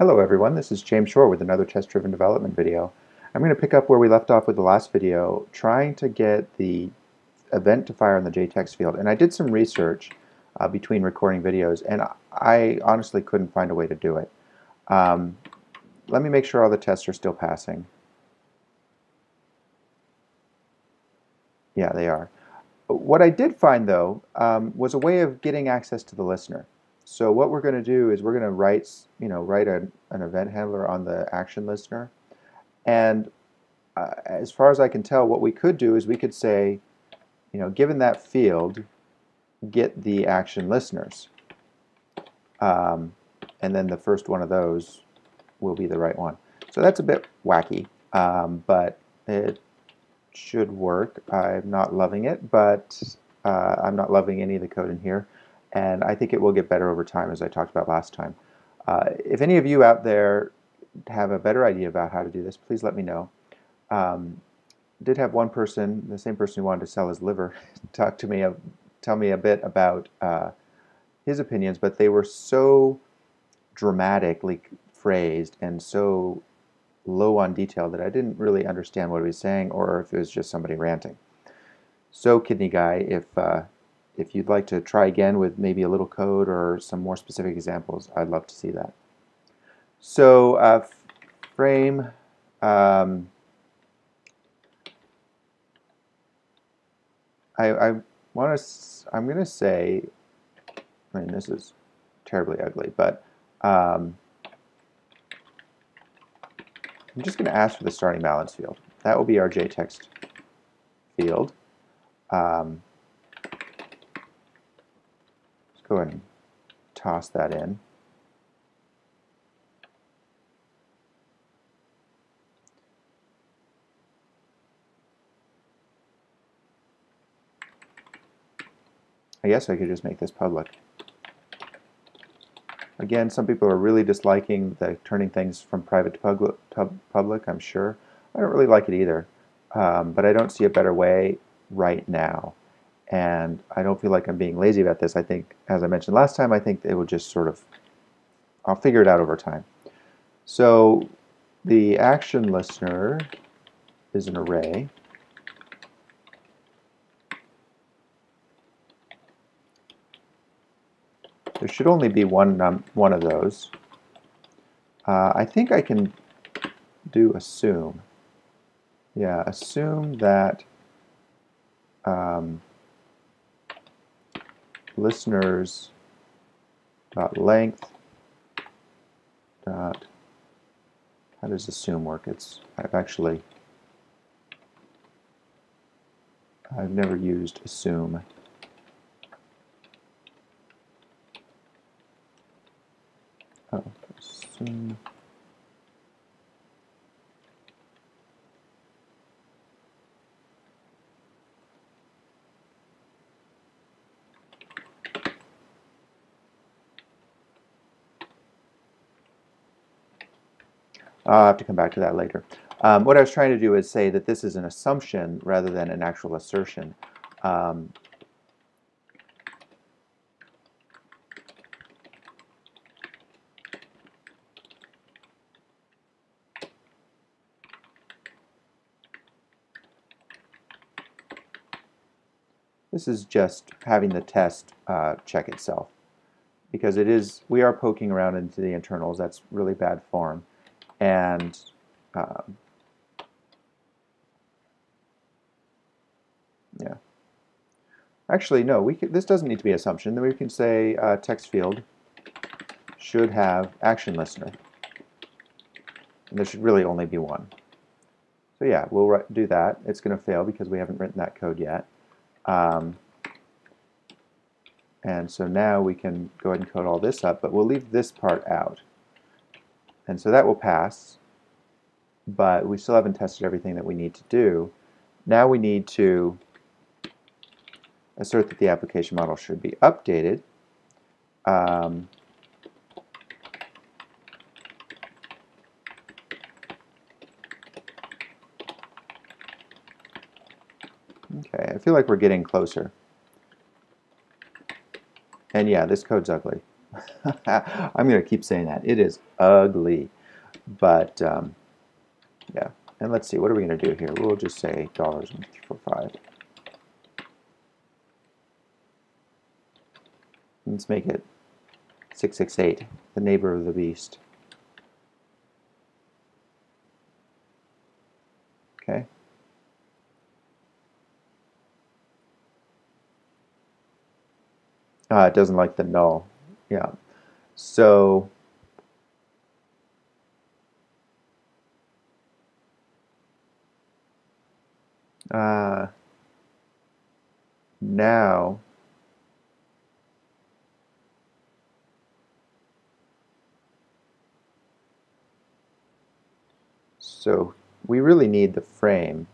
Hello everyone, this is James Shore with another test-driven development video. I'm going to pick up where we left off with the last video, trying to get the event to fire on the JText field. And I did some research uh, between recording videos, and I honestly couldn't find a way to do it. Um, let me make sure all the tests are still passing. Yeah, they are. What I did find, though, um, was a way of getting access to the listener. So what we're going to do is we're going to write, you know, write a, an event handler on the action listener. And uh, as far as I can tell, what we could do is we could say, you know, given that field, get the action listeners. Um, and then the first one of those will be the right one. So that's a bit wacky, um, but it should work. I'm not loving it, but uh, I'm not loving any of the code in here and I think it will get better over time, as I talked about last time. Uh, if any of you out there have a better idea about how to do this, please let me know. Um, did have one person, the same person who wanted to sell his liver, talk to me, tell me a bit about uh, his opinions, but they were so dramatically phrased and so low on detail that I didn't really understand what he was saying or if it was just somebody ranting. So, kidney guy, if uh, if you'd like to try again with maybe a little code or some more specific examples, I'd love to see that. So uh, frame, um, I, I want to, I'm going to say, I mean, this is terribly ugly, but um, I'm just going to ask for the starting balance field. That will be our JText field. Um, go ahead and toss that in. I guess I could just make this public. Again, some people are really disliking the turning things from private to public, I'm sure. I don't really like it either, um, but I don't see a better way right now and I don't feel like I'm being lazy about this. I think, as I mentioned last time, I think it will just sort of, I'll figure it out over time. So the action listener is an array. There should only be one, one of those. Uh, I think I can do assume. Yeah, assume that um, listeners dot length dot how does assume work? It's I've actually I've never used assume. Oh, assume. I'll have to come back to that later. Um, what I was trying to do is say that this is an assumption rather than an actual assertion. Um, this is just having the test uh, check itself because it is we are poking around into the internals that's really bad form and um, yeah. Actually, no, we this doesn't need to be assumption. Then we can say uh, text field should have action listener. And there should really only be one. So yeah, we'll do that. It's going to fail because we haven't written that code yet. Um, and so now we can go ahead and code all this up, but we'll leave this part out. And so that will pass, but we still haven't tested everything that we need to do. Now we need to assert that the application model should be updated. Um, okay, I feel like we're getting closer. And yeah, this code's ugly. I'm going to keep saying that. It is ugly. But, um, yeah. And let's see, what are we going to do here? We'll just say dollars for five. Let's make it 668, the neighbor of the beast. Okay. Uh, it doesn't like the null. Yeah. So uh, now so we really need the frame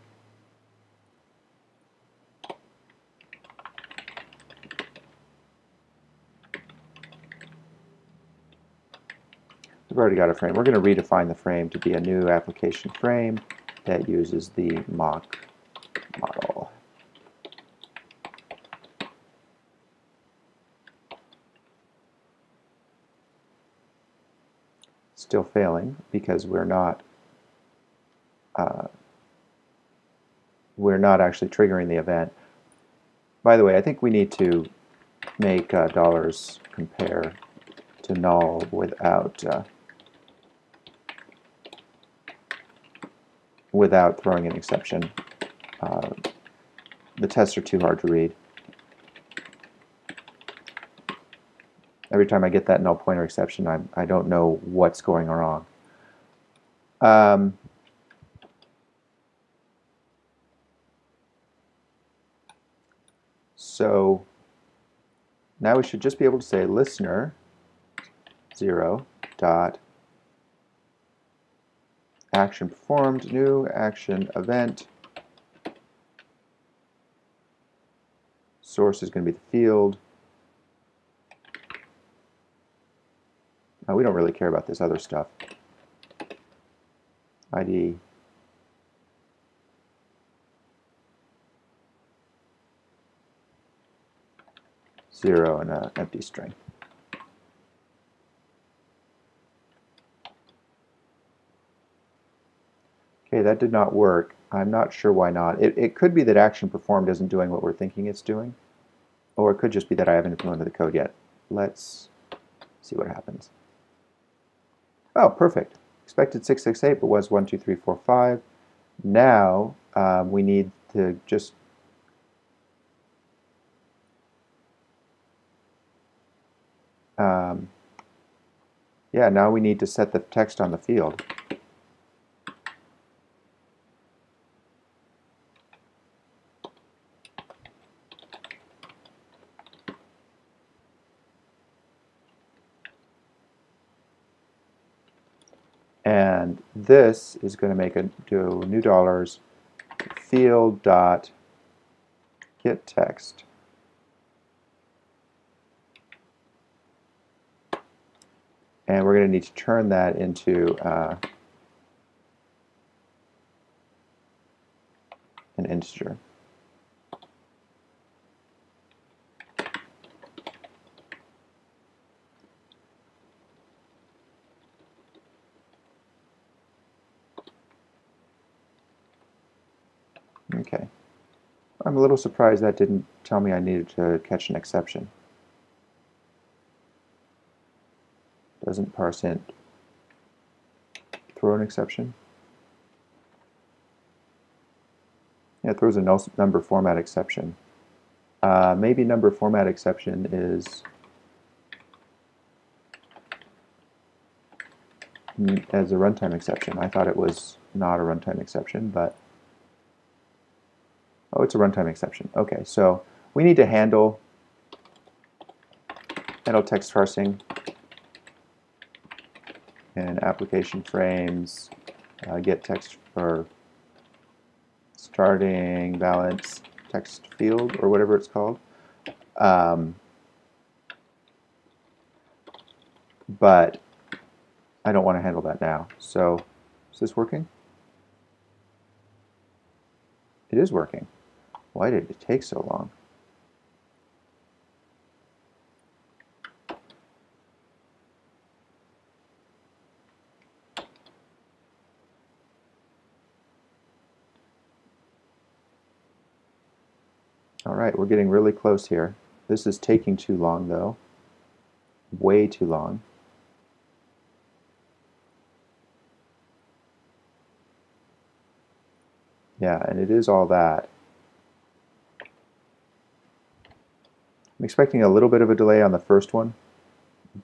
We've already got a frame. We're going to redefine the frame to be a new application frame that uses the mock model. Still failing because we're not uh, we're not actually triggering the event. By the way, I think we need to make uh, dollars compare to null without uh, without throwing an exception. Uh, the tests are too hard to read. Every time I get that null pointer exception, I, I don't know what's going wrong. Um, so now we should just be able to say listener 0 dot action performed, new action event. Source is going to be the field. Now we don't really care about this other stuff. ID. Zero and an empty string. Okay, that did not work. I'm not sure why not. It, it could be that action performed isn't doing what we're thinking it's doing, or it could just be that I haven't implemented the code yet. Let's see what happens. Oh, perfect. Expected 668, but was 12345. Now um, we need to just um, yeah, now we need to set the text on the field. And this is going to make a do new dollars field dot get text. And we're going to need to turn that into uh, an integer. Okay. I'm a little surprised that didn't tell me I needed to catch an exception. Doesn't parse int throw an exception? Yeah, it throws a number format exception. Uh, maybe number format exception is as a runtime exception. I thought it was not a runtime exception, but Oh, it's a runtime exception. Okay, so we need to handle handle text parsing and application frames, uh, get text for starting balance text field or whatever it's called. Um, but I don't want to handle that now. So is this working? It is working. Why did it take so long? Alright, we're getting really close here. This is taking too long though. Way too long. Yeah, and it is all that. Expecting a little bit of a delay on the first one,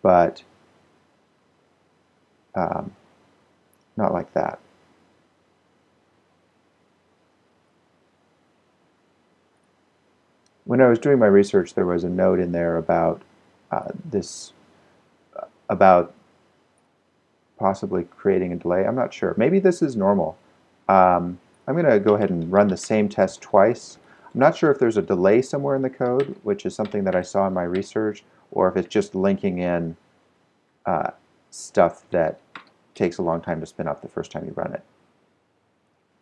but um, not like that. When I was doing my research, there was a note in there about uh, this, uh, about possibly creating a delay. I'm not sure. Maybe this is normal. Um, I'm going to go ahead and run the same test twice. I'm not sure if there's a delay somewhere in the code, which is something that I saw in my research, or if it's just linking in uh, stuff that takes a long time to spin up the first time you run it.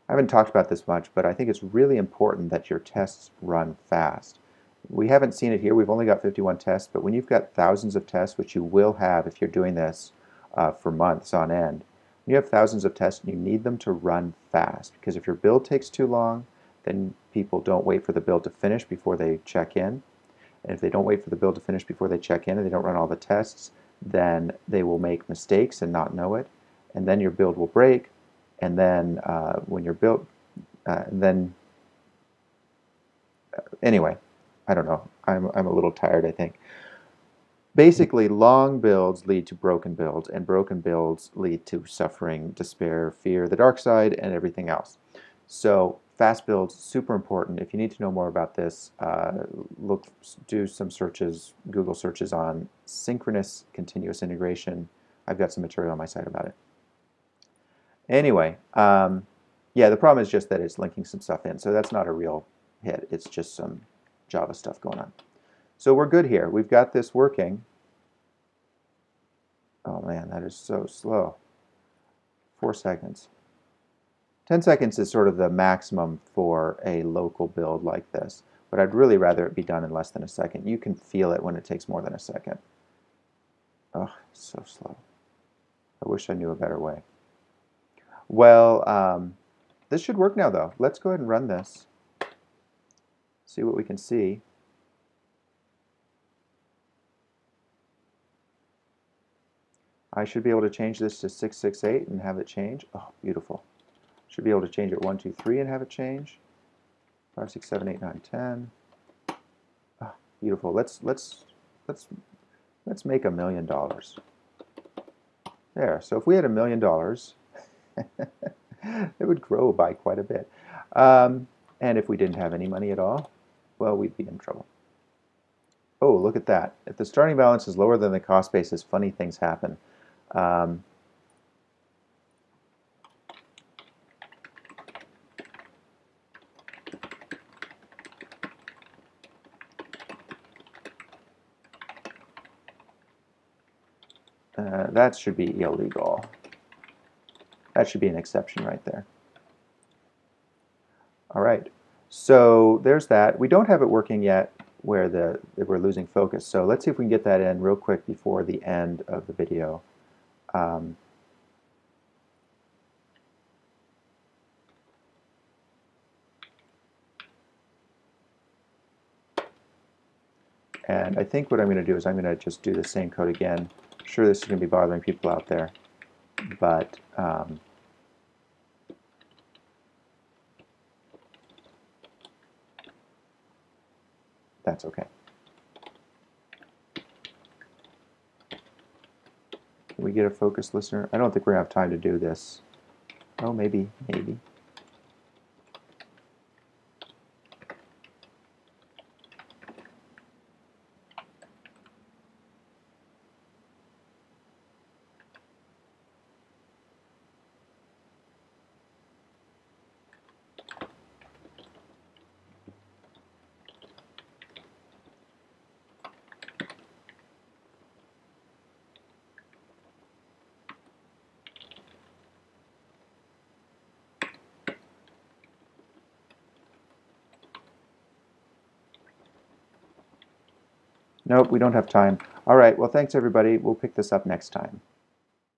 I haven't talked about this much, but I think it's really important that your tests run fast. We haven't seen it here. We've only got 51 tests, but when you've got thousands of tests, which you will have if you're doing this uh, for months on end, you have thousands of tests and you need them to run fast because if your build takes too long, then people don't wait for the build to finish before they check in. And if they don't wait for the build to finish before they check in and they don't run all the tests, then they will make mistakes and not know it. And then your build will break. And then uh, when your build, uh, then, uh, anyway, I don't know. I'm, I'm a little tired, I think. Basically, long builds lead to broken builds, and broken builds lead to suffering, despair, fear, the dark side, and everything else. So fast builds, super important. If you need to know more about this, uh, look, do some searches, Google searches on synchronous continuous integration. I've got some material on my site about it. Anyway, um, yeah, the problem is just that it's linking some stuff in, so that's not a real hit. It's just some Java stuff going on. So we're good here. We've got this working. Oh man, that is so slow. Four seconds. 10 seconds is sort of the maximum for a local build like this, but I'd really rather it be done in less than a second. You can feel it when it takes more than a second. Oh, so slow. I wish I knew a better way. Well, um, this should work now though. Let's go ahead and run this. See what we can see. I should be able to change this to 668 and have it change. Oh, beautiful. Should be able to change it 1, 2, 3 and have it change. 5, 6, 7, 8, 9, 10. Oh, beautiful. Let's let's let's let's make a million dollars. There. So if we had a million dollars, it would grow by quite a bit. Um, and if we didn't have any money at all, well, we'd be in trouble. Oh, look at that. If the starting balance is lower than the cost basis, funny things happen. Um, uh, that should be illegal. That should be an exception right there. All right, so there's that. We don't have it working yet where the we're losing focus. So let's see if we can get that in real quick before the end of the video. Um, and I think what I'm going to do is I'm going to just do the same code again. Sure this is going to be bothering people out there, but um, that's okay. Can we get a focus listener? I don't think we're going to have time to do this. Oh, maybe, maybe. Nope, we don't have time. All right, well, thanks everybody. We'll pick this up next time.